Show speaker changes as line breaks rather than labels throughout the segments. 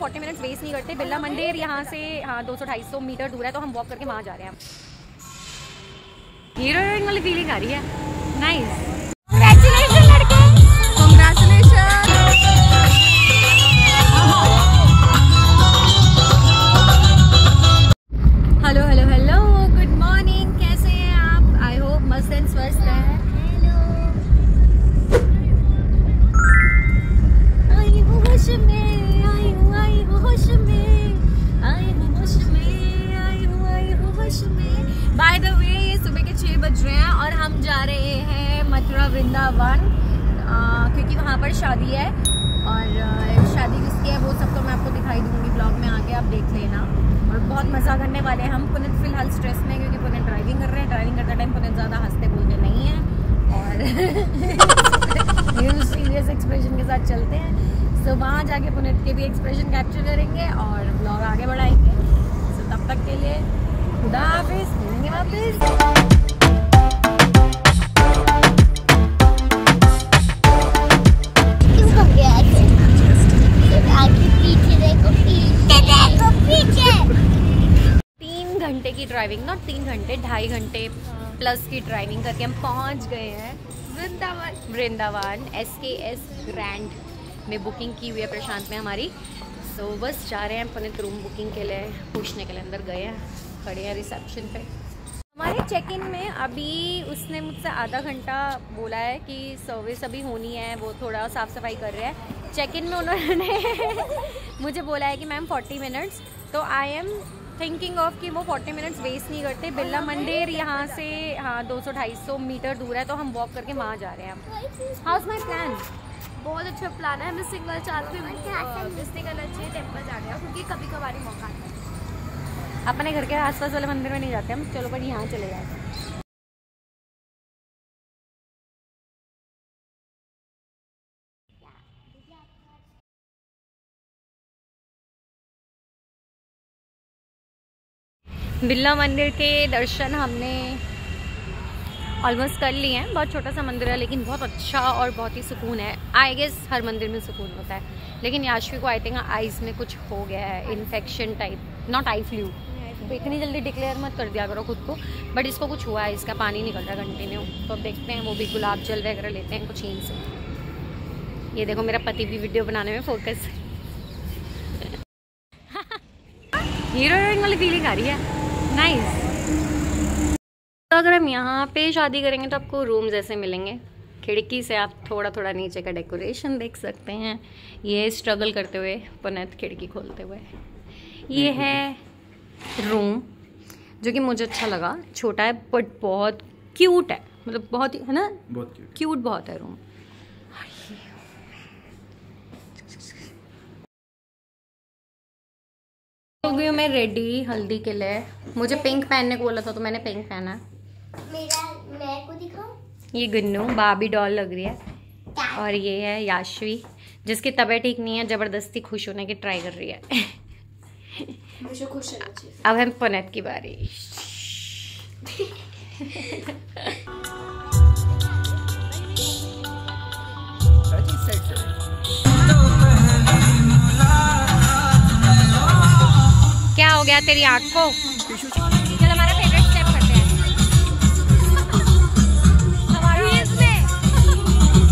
Forty minutes waste नहीं करते। बिरला मंदिर यहाँ से हाँ दो सौ ढाई सौ मीटर दूर है तो हम वॉक करके वहाँ जा रहे हैं। हीरो हीरोइन वाली फीलिंग आ रही है। नाइस मथुरा वृंदावन क्योंकि वहाँ पर शादी है और शादी किसकी है वो सब तो मैं आपको दिखाई दूँगी ब्लॉग में आके आप देख लेना। और बहुत मज़ा करने वाले हैं हम पुनित फ़िलहाल स्ट्रेस में क्योंकि पुनित ड्राइविंग कर रहे हैं। ड्राइविंग करते टाइम पुनित ज़्यादा हँसते बोलते नहीं हैं और सीरियस एक्सप्रेशन के साथ चलते हैं। सो वहाँ जाके पुनित के भी एक्सप्रेशन कैप्चर करेंगे और ब्लॉग आगे बढ़ाएँगे। सो तब तक के लिए खुदा हाफिज, मिलेंगे वापस। की ड्राइविंग नॉट तीन घंटे ढाई घंटे प्लस की ड्राइविंग करके हम पहुँच गए हैं Vrindavan. Vrindavan S K S grand में बुकिंग की हुई है प्रशांत में हमारी। सो so, बस जा रहे हैं पुनित रूम बुकिंग के लिए पूछने के लिए अंदर गए हैं। खड़े हैं रिसेप्शन पे। हमारे चेक इन में अभी उसने मुझसे आधा घंटा बोला है कि सर्विस अभी होनी है वो थोड़ा साफ़ सफ़ाई कर रहे हैं। चेक इन में उन्होंने मुझे बोला है कि मैम 40 मिनट्स तो आई एम थिंकिंग ऑफ़ कि वो 40 मिनट्स वेस्ट नहीं करते। बिरला मंदिर यहाँ से हाँ 200 250 मीटर दूर है तो हम वॉक करके वहाँ जा रहे हैं हाउस माई प्लान
बहुत अच्छा प्लान है। मैं सिंगल हूँ। डिस्ट्रिक्ट एनर्जी टेंपल जाने का क्योंकि कभी कभार ही मौका आता है।
अपने घर के आसपास वाले मंदिर में नहीं जाते हम। चलो बट यहाँ चले जाते हैं बिरला मंदिर के दर्शन हमने ऑलमोस्ट कर लिए हैं। बहुत छोटा सा मंदिर है, लेकिन बहुत अच्छा और बहुत ही सुकून है। आई गेस हर मंदिर में सुकून होता है। लेकिन याशवी को आई थिंक आइज़ में कुछ हो गया है infection type not eye flu इतनी जल्दी डिक्लेयर मत कर दिया करो खुद को। बट इसको कुछ हुआ है, इसका पानी निकल रहा है कंटिन्यू तो अब देखते हैं, वो भी गुलाब जल वगैरह लेते हैं कुछ यहीं से ये देखो मेरा पति भी वीडियो बनाने में फोकस हीरो हीरोइन वाली फीलिंग आ रही है। नाइस तो अगर हम यहाँ पे शादी करेंगे तो आपको रूम्स ऐसे मिलेंगे। खिड़की से आप थोड़ा थोड़ा नीचे का डेकोरेशन देख सकते हैं। ये स्ट्रगल करते हुए पुनत खिड़की खोलते हुए। ये है रूम जो कि मुझे अच्छा लगा। छोटा है बट बहुत क्यूट है। मतलब बहुत ही है ना?
बहुत क्यूट
क्यूट बहुत है रूम हो गई हूँ मैं रेडी हल्दी के लिए। मुझे पिंक पहनने को बोला था तो मैंने पिंक पहना।
मेरा मैं को दिखाऊँ
ये गुन्नू बाबी डॉल लग रही है। और ये है याशवी जिसकी तबीयत ठीक नहीं है ज़बरदस्ती खुश होने की ट्राई कर रही है।
मुझे खुश
अब हम पुनत की बारी। गया तेरी आँख को। चल हमारा फेवरेट स्टेप करते हैं। हमारा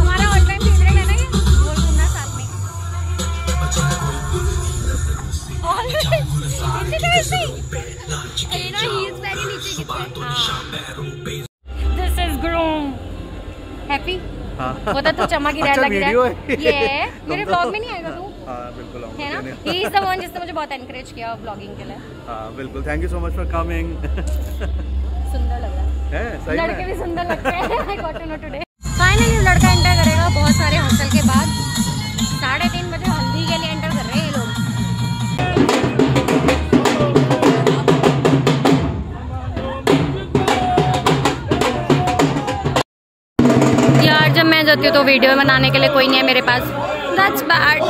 हमारा ऑल टाइम फेवरेट ना ये? गोल घूमना साथ में। दिस इज़ ग्रूम हैप्पी वो तो चमक लग रहा है। ये मेरे ब्लॉग में नहीं आएगा तू?
हाँ बिल्कुल
है ना? ही इज़ द वन जिसने मुझे बहुत एनकरेज किया ब्लॉगिंग के लिए।
हाँ बिल्कुल। Thank you so much for coming
सुंदर लग रहा है।
सही
लड़के भी सुंदर लगते हैं। I got to know today finally लड़का एंटर करेगा बहुत सारे हसल के बाद। साढ़े तीन बजे हल्दी के लिए एंटर कर रहे हैं ये लोग। यार जब मैं जाती हूँ तो वीडियो बनाने के लिए कोई नहीं है मेरे पास। That's bad.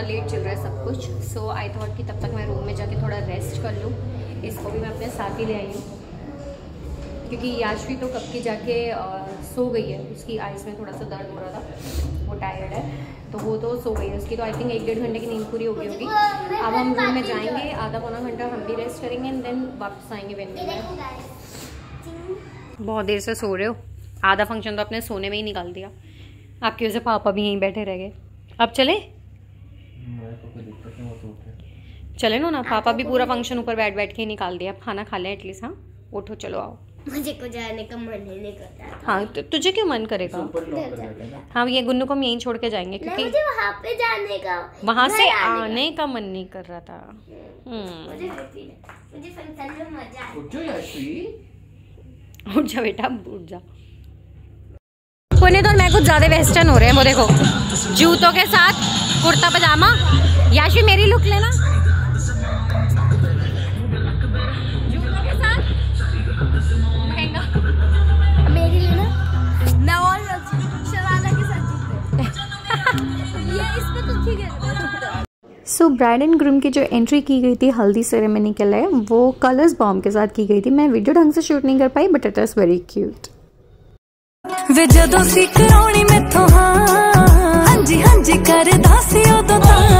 ज़्यादा लेट चल रहा है सब कुछ। सो आई थॉट कि तब तक मैं रूम में जाके थोड़ा रेस्ट कर लूँ। इसको भी मैं अपने साथ ही ले आई हूँ। क्योंकि याशवी तो कब की जाके अ, सो गई है। उसकी आइज़ में थोड़ा सा दर्द हो रहा था। वो टायर्ड है। तो वो तो सो गई है। उसकी तो आई थिंक एक डेढ़ घंटे की नींद पूरी हो गई होगी। अब हम रूम में जाएँगे आधा पौना घंटा हम भी रेस्ट करेंगे एंड देन वापस आएँगे में। बहुत देर से सो रहे हो। आधा फ़ंक्शन तो अपने सोने में ही निकाल दिया। आपकी वजह से पापा भी यहीं बैठे रह गए। अब चले? चले ना ना पापा भी पूरा फ़ंक्शन ऊपर बैठ बैठ के ही निकाल दिया अब खाना खा लें एटलीस्ट हाँ? उठो चलो आओ।
मुझे को जाने का मन ही नहीं करता।
हाँ तु, तुझे क्यों मन करेगा? हाँ ये गुन्नू को हम यहीं छोड़ के जाएँगे क्योंकि
मुझे वहाँ पे जाने का
वहाँ से
आने
का मन नहीं कर रहा था। हम्म।
मुझे मुझे फ़ंक्शन में मज़ा
उठ जा बेटा उठ जा। पुनीत और मैं कुछ ज़्यादा वेस्टर्न हो रहे हैं वो देखो। जूतों के साथ कुर्ता पजामा याशी मेरी लुक लेना
सो ब्राइड एंड ग्रूम की जो एंट्री की गई थी हल्दी सेरेमनी के लिए वो कलर्स बॉम्ब के साथ की गई थी मैं वीडियो ढंग से शूट नहीं कर पाई but it is very cute
वे जदों सी
कराउणी मैथों हाँ हाँ जी हाँ जी करदा total.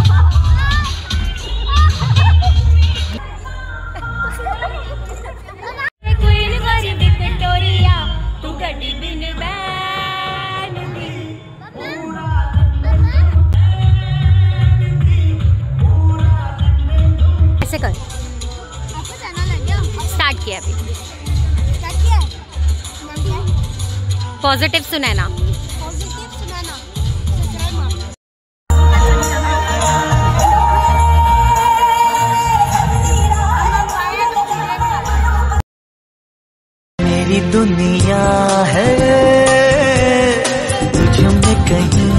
किया
अभी। पॉजिटिव सुनाना
मेरी दुनिया है तुझ में कहीं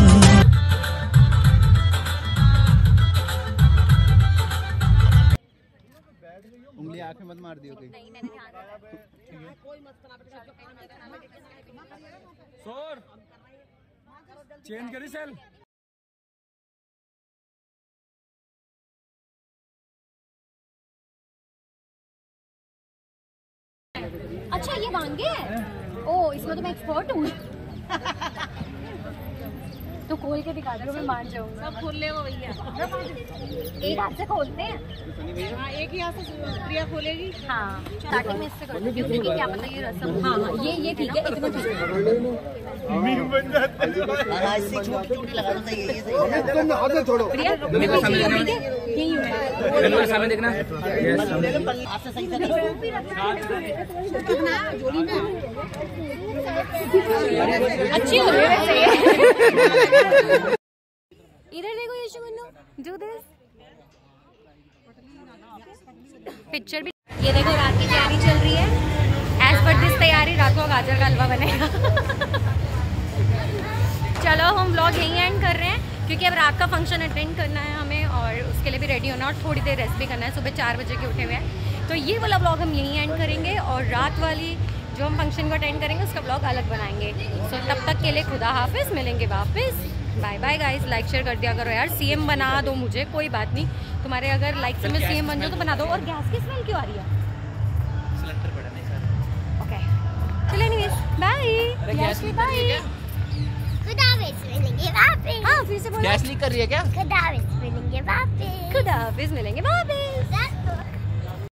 मत मार दियो कहीं। चेंज करी सेल।
अच्छा ये मांगे हैं? ओ इसमें तो मैं एक्सपर्ट हूँ। तो खोल के दिखा दो मैं मान जाऊँगा सब खोल ले वो भैया एक हाथ से खोलते हैं हाँ एक ही हाथ से प्रिया खोलेगी हाँ स्टार्टिंग में इससे कर दो क्योंकि क्या पता ये रसम हाँ हाँ ये ये ठीक है इतना ठीक है हूँ, है हूँ
सामने देखना
अच्छी हो रही है इधर देखो Yashu Mannu do this picture भी ये देखो रात की तैयारी चल रही है। एज पर दिस तैयारी, रात को गाजर का हलवा बनेगा। चलो, हम व्लॉग यहीं एंड कर रहे हैं, क्योंकि अब रात का फ़ंक्शन अटेंड करना है हमें, और उसके लिए भी रेडी होना, और थोड़ी देर रेस्ट भी करना है। सुबह चार बजे के उठे हुए हैं। तो ये वाला व्लॉग हम यहीं एंड करेंगे, और रात वाली जो हम फ़ंक्शन को अटेंड करेंगे उसका व्लॉग अलग बनाएँगे। सो तब तक के लिए खुदा हाफिज मिलेंगे वापस। Bye bye guys like share कर दिया करो यार। सीएम बना दो मुझे कोई बात नहीं। तुम्हारे अगर लाइक से मैं सीएम बन जाऊँ तो बना दो। और गैस की स्मेल क्यों आ रही है? ओके एनीवेज बाय बाय
मिलेंगे पे
हाँ फिर से बोलो।
गैस लीक कर रही है क्या?
खुदाफिज मिलेंगे पे
खुदा मिलेंगे पे